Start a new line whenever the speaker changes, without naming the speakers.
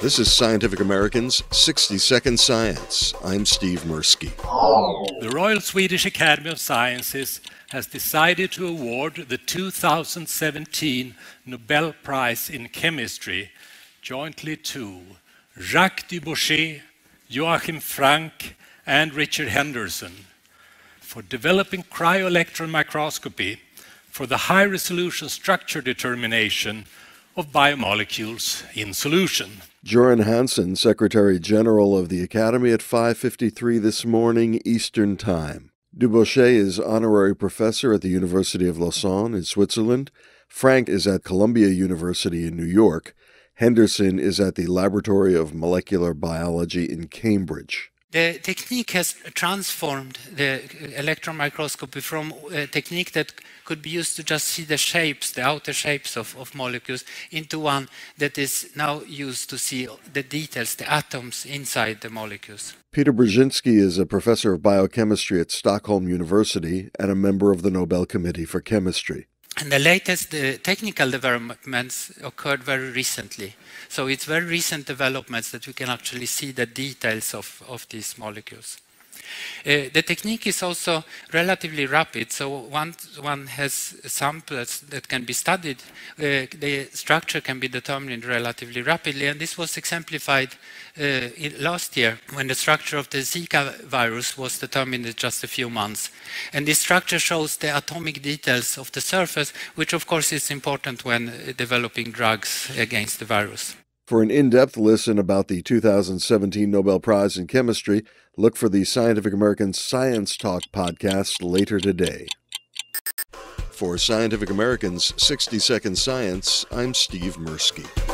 This is Scientific American's 60 Second Science. I'm Steve Mirsky.
The Royal Swedish Academy of Sciences has decided to award the 2017 Nobel Prize in Chemistry jointly to Jacques Dubochet, Joachim Frank, and Richard Henderson for developing cryo-electron microscopy for the high-resolution structure determination of biomolecules in solution.
Göran Hansson, Secretary General of the Academy at 5:53 this morning Eastern Time. Dubochet is honorary professor at the University of Lausanne in Switzerland. Frank is at Columbia University in New York. Henderson is at the Laboratory of Molecular Biology in Cambridge.
The technique has transformed the electron microscopy from a technique that could be used to just see the shapes, the outer shapes of, of molecules, into one that is now used to see the details, the atoms inside the molecules.
Peter Brzezinski is a professor of biochemistry at Stockholm University and a member of the Nobel Committee for Chemistry.
And the latest the technical developments occurred very recently. So it's very recent developments that we can actually see the details of, of these molecules. Uh, the technique is also relatively rapid, so once one has samples that can be studied, uh, the structure can be determined relatively rapidly, and this was exemplified uh, last year when the structure of the Zika virus was determined in just a few months. And this structure shows the atomic details of the surface, which of course is important when developing drugs against the virus.
For an in depth listen about the 2017 Nobel Prize in Chemistry, look for the Scientific American Science Talk podcast later today. For Scientific American's 60 Second Science, I'm Steve Mirsky.